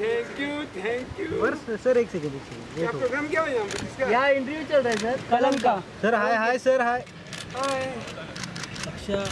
Thank you thank you sir sir एक second यहाँ interview चल रहा है सर कलम का। Sir hi hi sir hi हाय अच्छा।